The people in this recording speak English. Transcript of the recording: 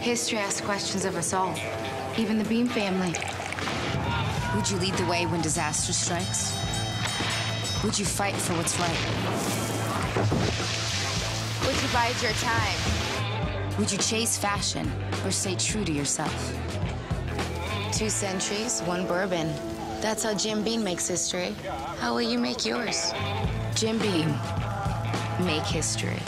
History asks questions of us all, even the Beam family. Would you lead the way when disaster strikes? Would you fight for what's right? Would you bide your time? Would you chase fashion or stay true to yourself? Two centuries, one bourbon. That's how Jim Beam makes history. How will you make yours? Jim Beam, make history.